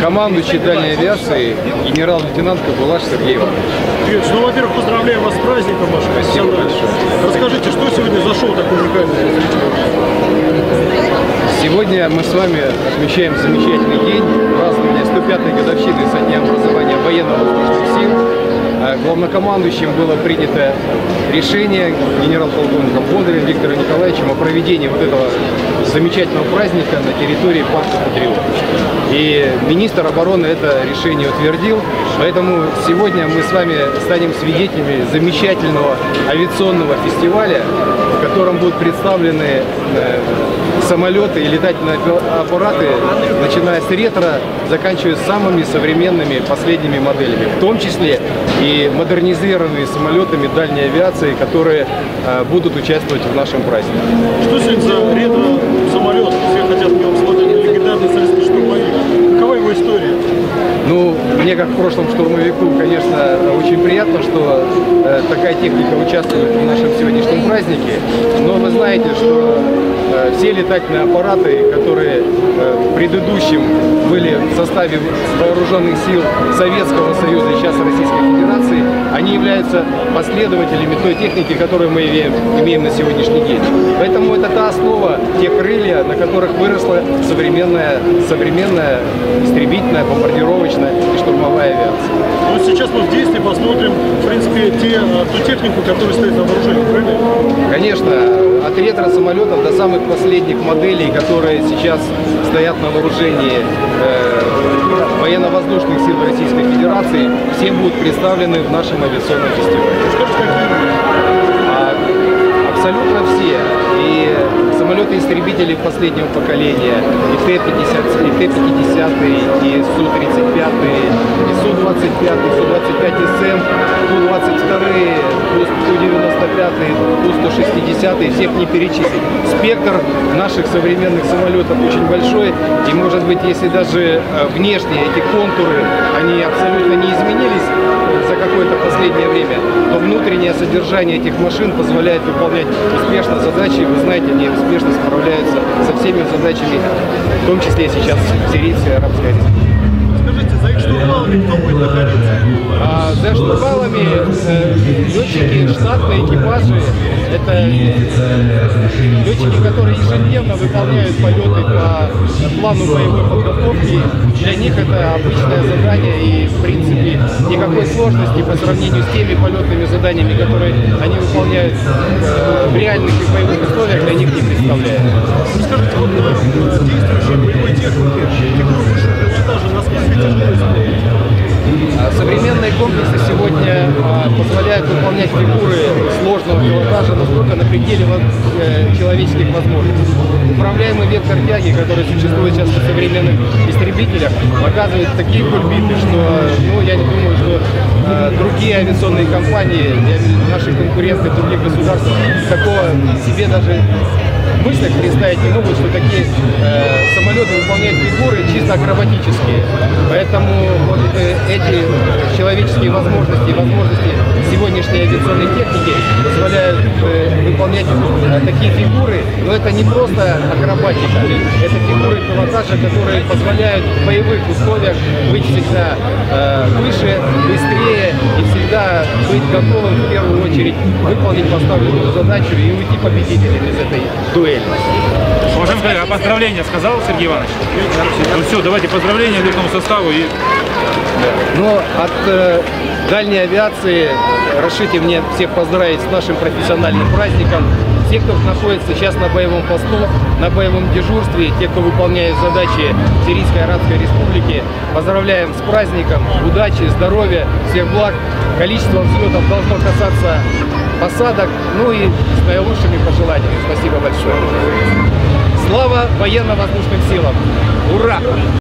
командующий дальней авиации генерал-лейтенант Кабулаш Сергей Иванович. Юрьевич, ну, во-первых, поздравляем вас с праздником вашим. Спасибо большое. Расскажите, что сегодня за шоу такое уникальное? Сегодня мы с вами отмечаем замечательный день, празднование 105-й годовщины со дня образования военно-воздушных сил. А Главнокомандующим было принято решение генерал-полковником Бондарем Виктором Николаевичем о проведении вот этого замечательного праздника на территории парка Патриот. И министр обороны это решение утвердил, поэтому сегодня мы с вами станем свидетелями замечательного авиационного фестиваля, в котором будут представлены э, самолеты и летательные аппараты, начиная с ретро, заканчивая самыми современными последними моделями, в том числе и модернизированными самолетами дальней авиации, которые э, будут участвовать в нашем празднике. Что сегодня за ретро-самолет? Все хотят в нем смотреть. Легендарный советский штурмовик. Какова его история? Ну, мне как в прошлом штурмовику, конечно, очень приятно, что э, такая техника участвует в нашем сегодняшнем празднике. Но вы знаете, что все летательные аппараты, которые э, в предыдущем были в составе вооруженных сил Советского Союза и сейчас Российской Федерации, они являются последователями той техники, которую мы имеем, на сегодняшний день. Поэтому это та основа, те крылья, на которых выросла современная, современная истребительная, бомбардировочная и штурмовая авиация. Вот сейчас мы в действии посмотрим, принципе, те, а, ту технику, которая стоит на вооружении, правильно? Конечно, от ретро-самолетов до самых последних моделей, которые сейчас стоят на вооружении э, военно-воздушных сил Российской Федерации, все будут представлены в нашем авиационном фестивале. А, абсолютно все. И самолеты-истребители последнего поколения, и Т-50, и Т-50, и Су-35, и Су-25, Су-25СМ, Ту-22, Ту-95, Ту-160, всех не перечислить. Спектр наших современных самолетов очень большой, и может быть, если даже э, внешне эти контуры, они абсолютно не изменились за какое-то последнее время, то внутреннее содержание этих машин позволяет выполнять успешно задачи. Вы знаете, они успешно справляются со всеми задачами, в том числе сейчас сирийцы и арабская республика. Скажите, за их штурвалами кто будет находиться? А за штурвалами э, летчики, штатные экипажи, это летчики, которые ежедневно выполняют полеты по плану боевой подготовки. Для них это обычное задание и, в принципе, никакой сложности по сравнению с теми полетными заданиями, которые они выполняют э, в реальных и боевых условиях, для них не представляет. Скажите, вот э, действующие боевой техники, тяжело исполнять? А Современные комплексы сегодня а, позволяют выполнять фигуры сложного пилотажа настолько на пределе э, человеческих возможностей. Управляемый вектор тяги, который существует сейчас на современных истребителях, показывает такие кульбиты, что ну, я не думаю, что э, другие авиационные компании, наши конкуренты других государствах, такого себе даже мыслях представить не могут, что такие э, самолеты выполняют фигуры чисто акробатические. Поэтому эти человеческие возможности и возможности сегодняшней авиационной техники позволяют э, выполнять э, такие фигуры, но это не просто акробатика, это фигуры пилотажа, которые позволяют в боевых условиях быть всегда э, выше, быстрее и всегда быть готовым в первую очередь выполнить поставленную задачу и уйти победителем из этой дуэли. Уважаемый коллега, а поздравления сказал Сергей Иванович? Ну все, давайте поздравления летному составу и Но от э, дальней авиации разрешите мне всех поздравить с нашим профессиональным праздником. Все, кто находится сейчас на боевом посту, на боевом дежурстве, те, кто выполняет задачи Сирийской Арабской Республики, поздравляем с праздником, удачи, здоровья, всех благ. Количество взлетов должно касаться посадок, ну и с наилучшими пожеланиями. Спасибо большое. Слава военно-воздушным силам! Ура!